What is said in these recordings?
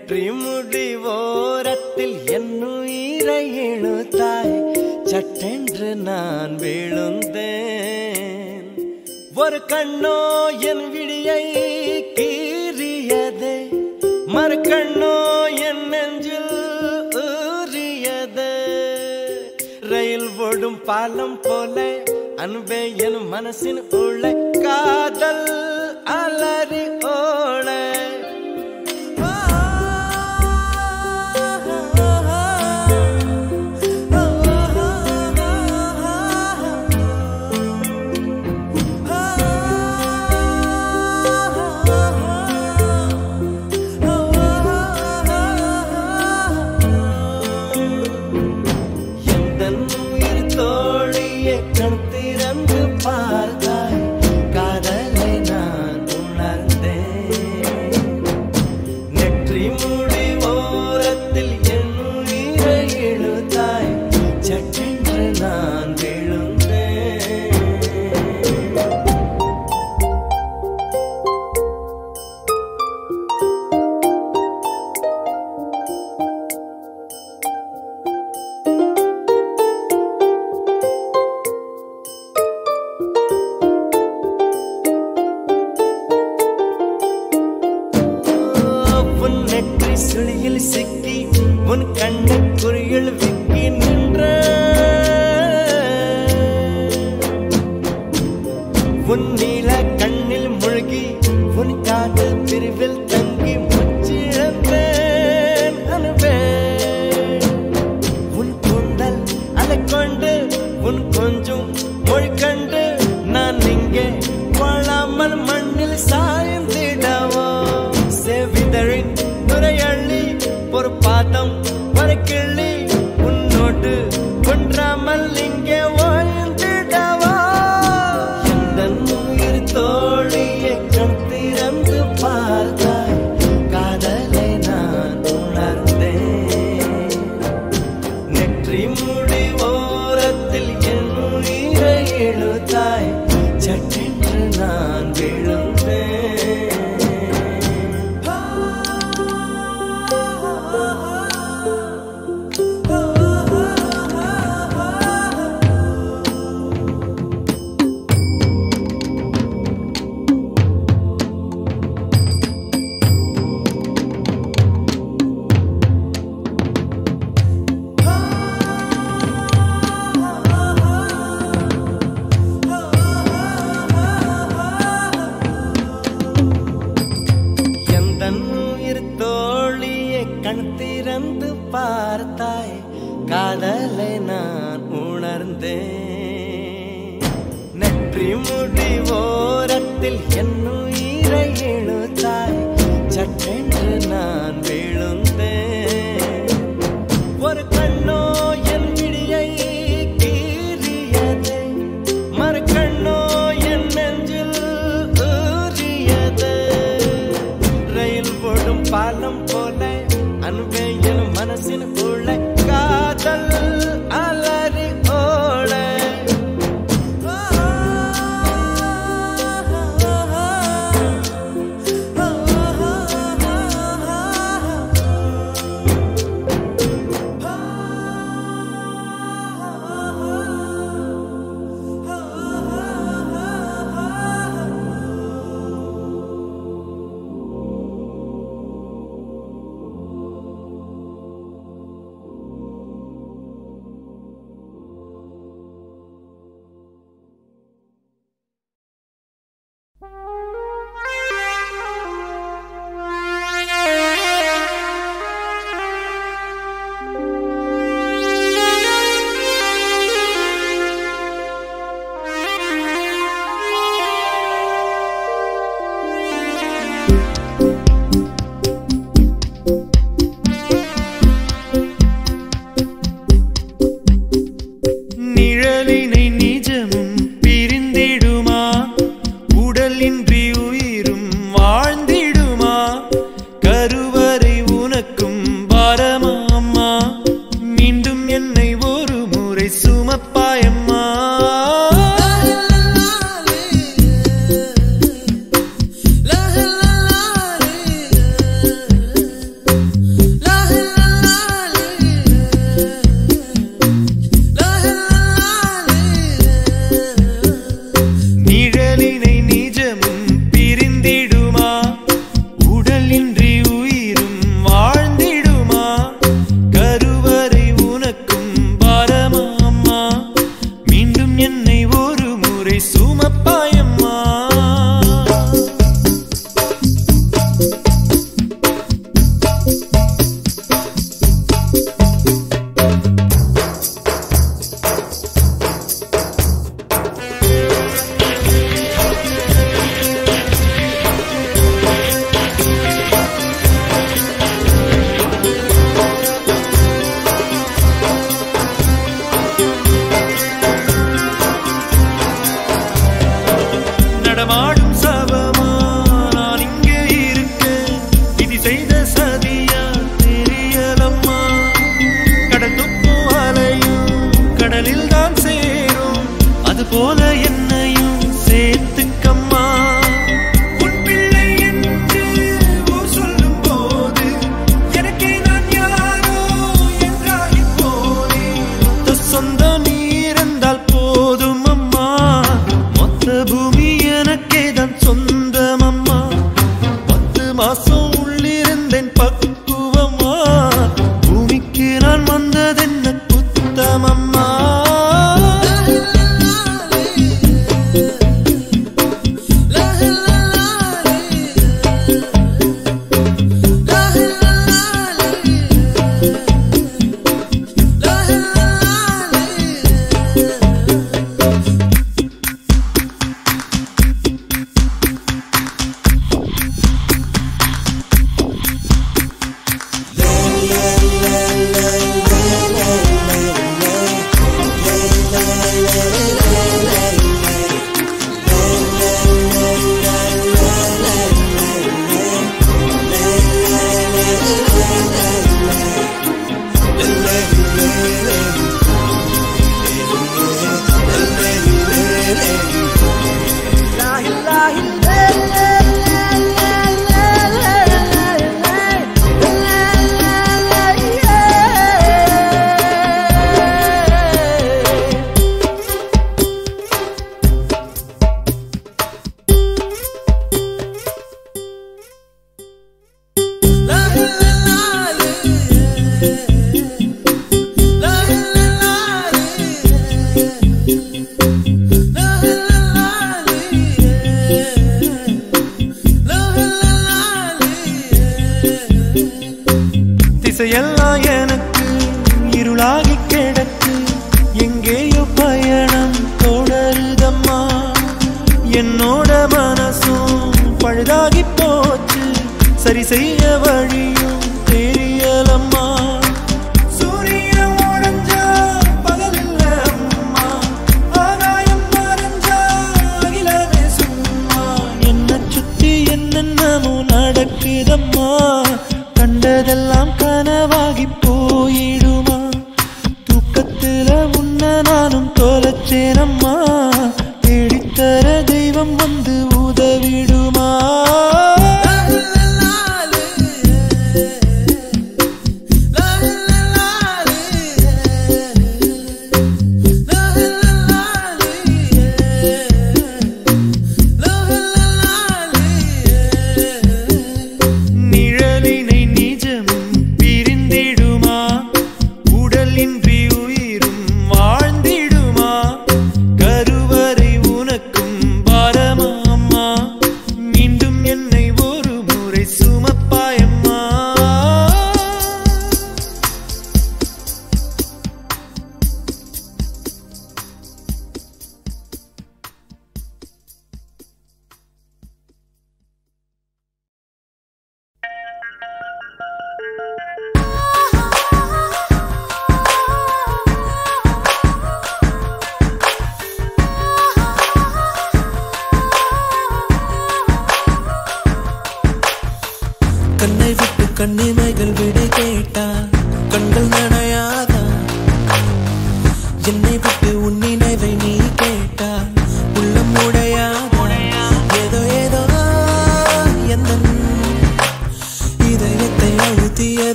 வெற்றி முடிவோரத்தில் என்னுயிரை இழுத்தாய் சட்டென்று நான் விழுந்தேன் ஒரு கண்ணோ என் விடியை கீறியதே மறுகண்ணோ என் நெஞ்சில் ஊறியதே ரயில் ஓடும் பாலம் போல அன்பே என் மனசின் உள்ள காதல் அலறி நெற்றி சுழியில் சிக்கி உன் கண்ணை குறியில் விக்கி நின்று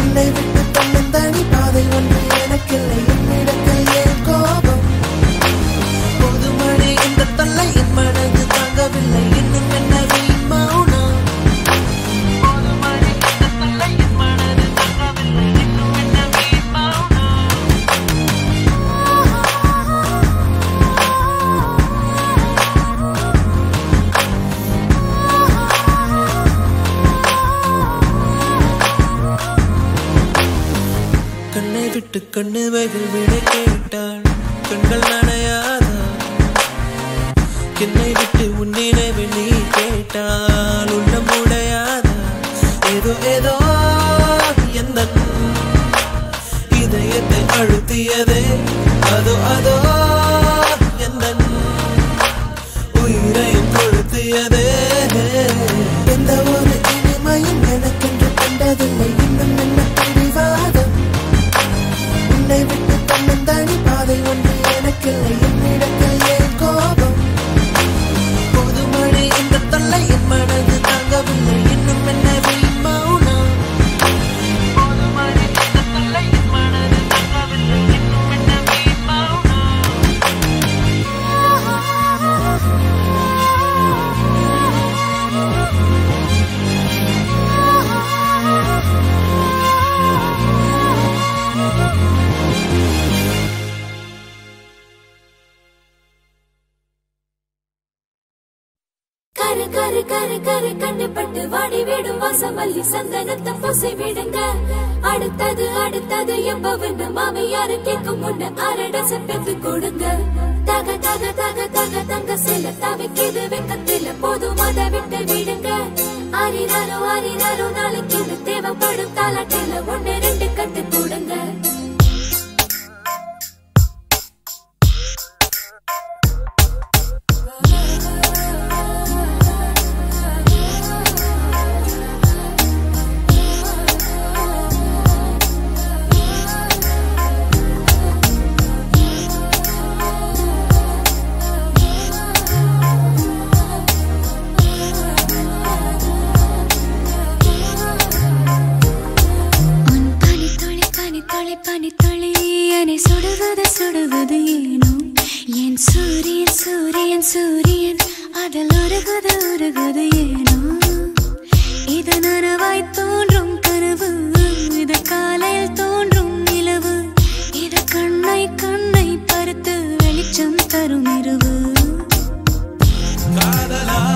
உன்னை விட்டு தன்னந்தனி பாதை ஒன்று எனக்கில்லை. கண்ணுவைகள் விட சொல்லி சந்தனத்தை பூசி விடுங்க. அடுத்தது அடுத்தது எப்பவன் மாமியாரு கேட்கும் முன்ன அரட செப்பெத்து கொடுங்க. தக தக தக தக தங்க சில தவிக்கிது வெக்கத்தில போதுமாத விட்டு விடுங்க. ஆறினாரோ ஆறினாரோ நாளைக்கு தேவைப்படும் தாலாட்டில ஒன்னு ரெண்டு கட்டு கொடுங்க. Love.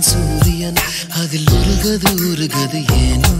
சூரியன் அதில் உருகது உருகது ஏனோ.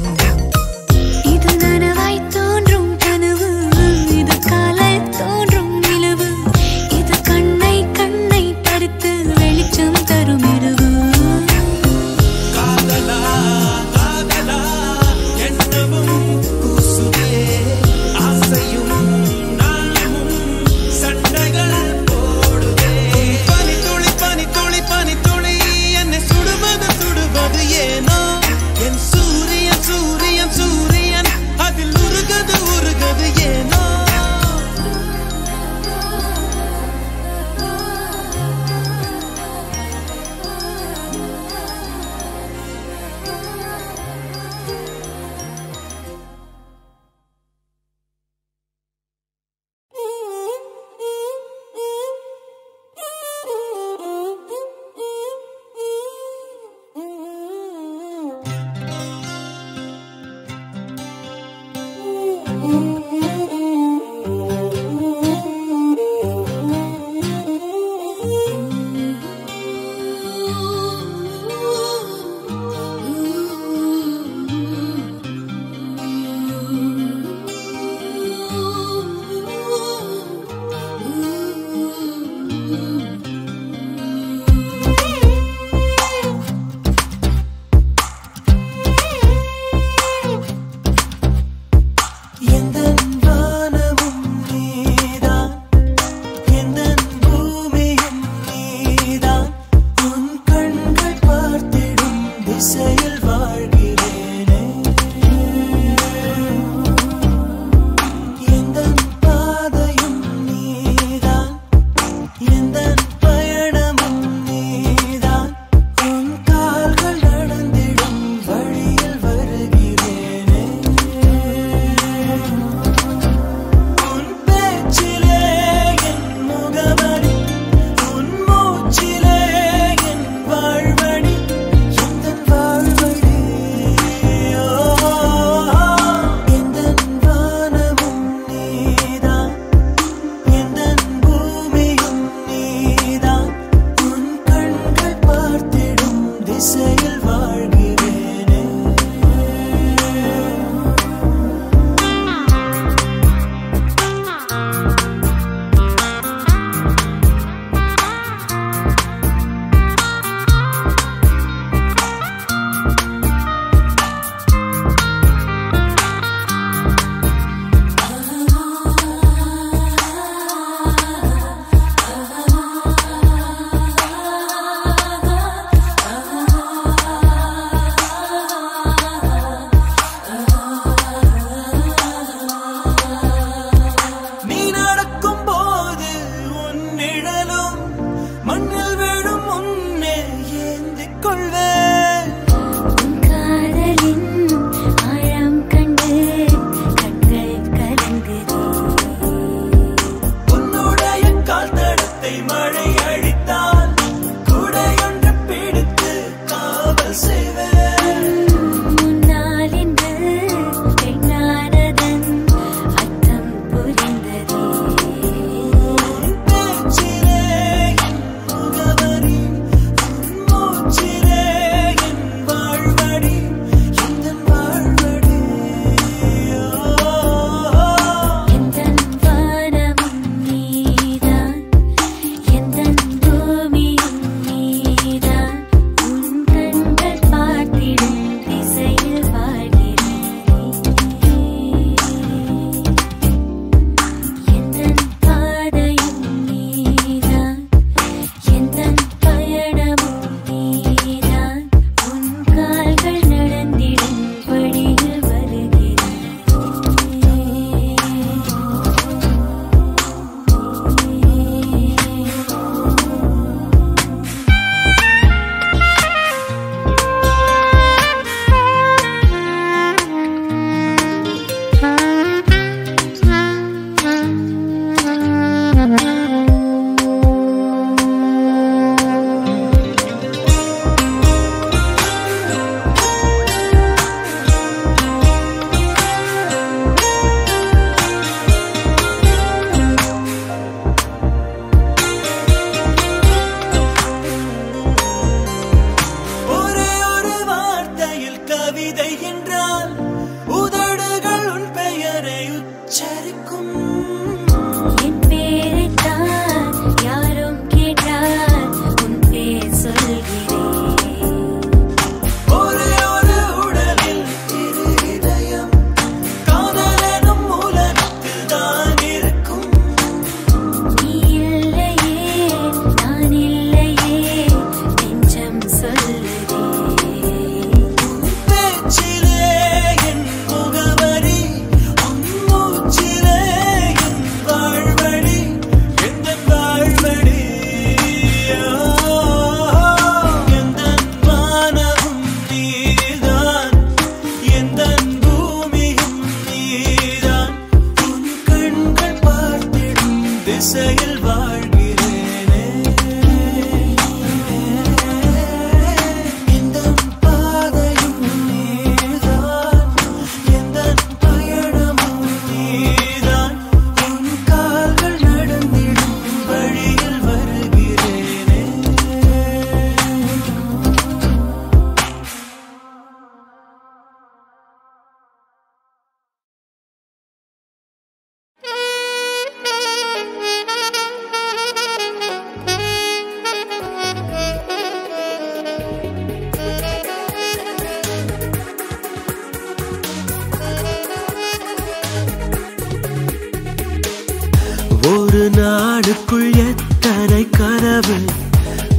ஒரு நாடுக்குள் எத்தனை கனவு?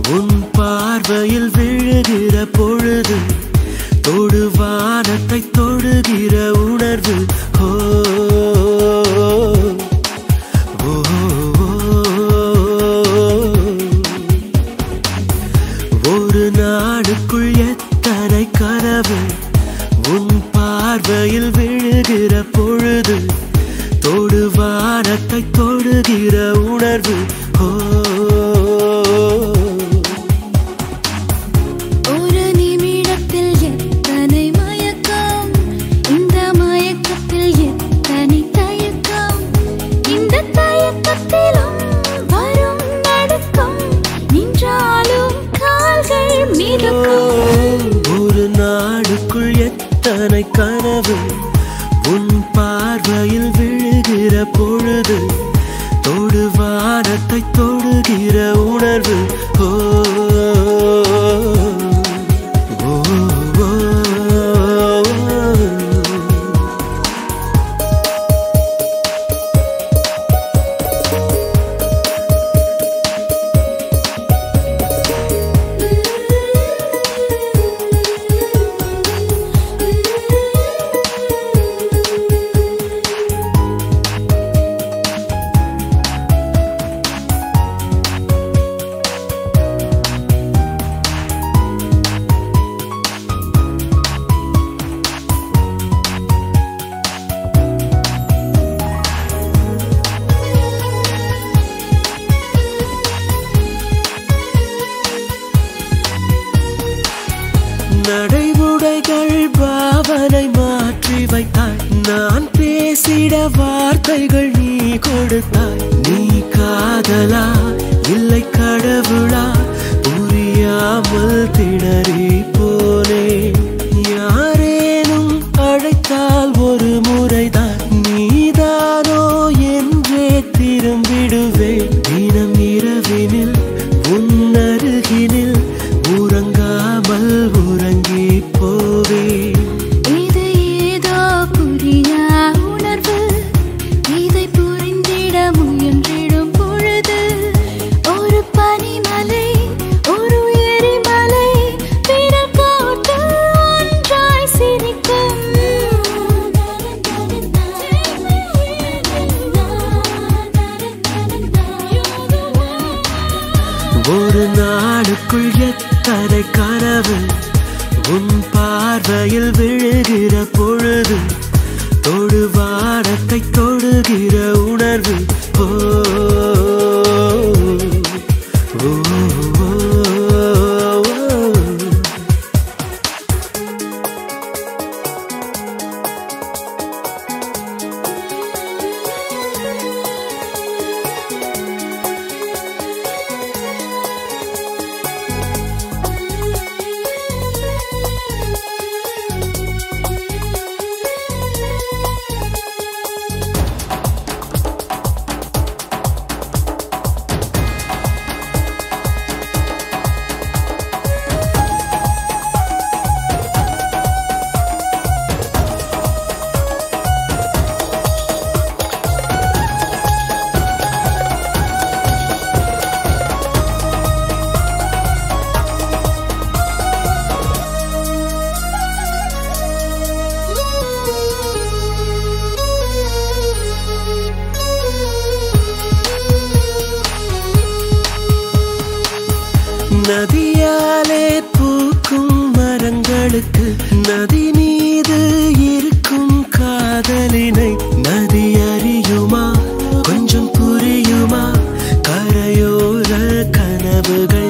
உன் பார்வையில் விழுகிற பொழுது கதை கனவு உன் பார்வையில் விழுகிற பொழுது தொழுவானத்தை தொழுகிற உணர்வு. ஓ good.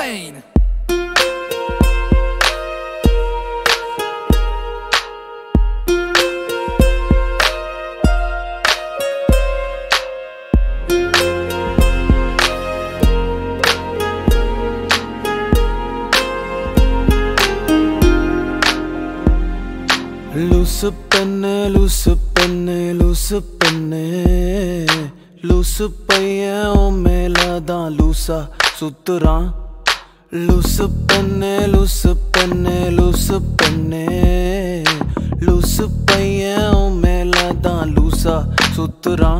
plane. Tura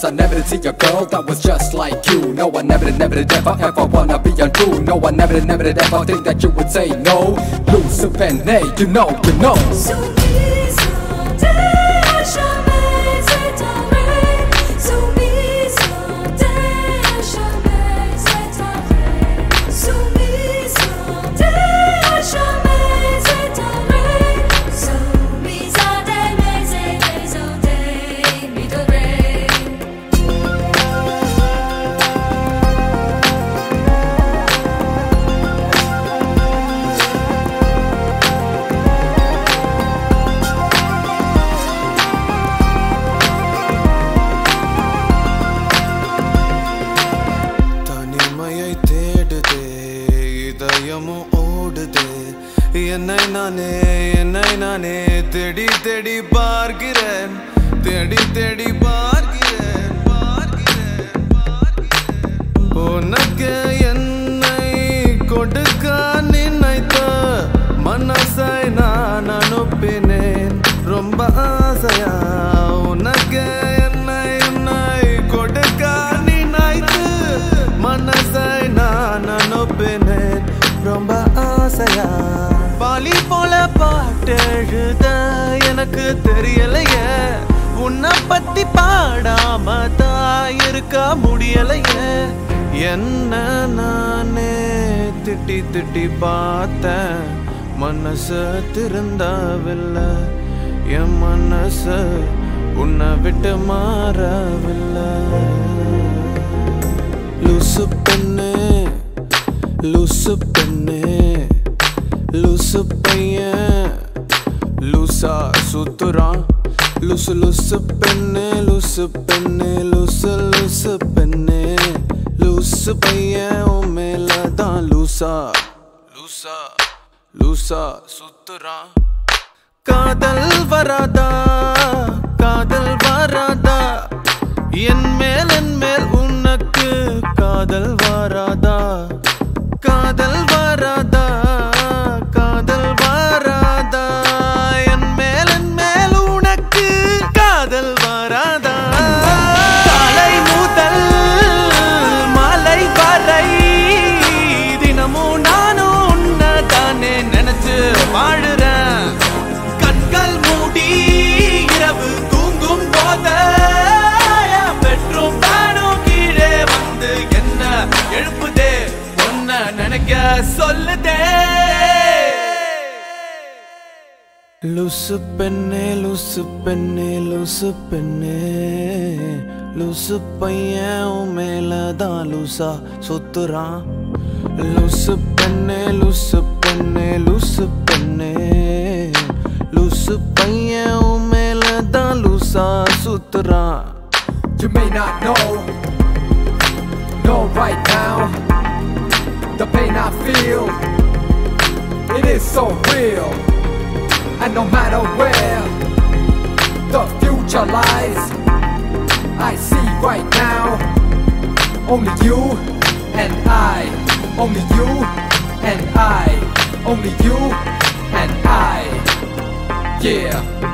Cause I never did see a girl that was just like you. No, I never did, never did ever, ever wanna be untrue No, I never did, never did ever think that you would say no. Lucifer, nay, you know, you know. எனக்கு தெரியலையே. உன்னை பத்தி பாடாம தான் இருக்க முடியலையே. என்ன நானே திட்டி திட்டி பார்த்தேன். மனசு திருந்தாவில்லை. என் மனசு உன்னை விட்டு மாறவில்லை. லூசு பெண்ணு லூசு பெண்ணு லூசு பையன் லூசா சுத்துறான் லுசு லுசு பெண்ணு லுசு பெண்ணு லுசு லுசு பெண்ணு. லூசு பையன் உன் மேல தான் லூசா. லூசா லூசா சுத்துறான் காதல் வராதா? காதல் வராதா? என் மேல் என் மேல் உனக்கு காதல் வராதா? காதல் வராதா? லூசு பெண்ணே லூசு பெண்ணே லூசு பெண்ணே லூசு பையன் உன் மேலதான் லூசா சுத்துறான் லூசு பெண்ணே லூசு பெண்ணே லூசு பெண்ணே லூசு பையன் உன் மேலதான் லூசா சுத்துறான் You may not know, know right now. The pain I feel. It is so real, and no matter where the future lies, I see right now only you and I, only you and I, only you and I. Yeah.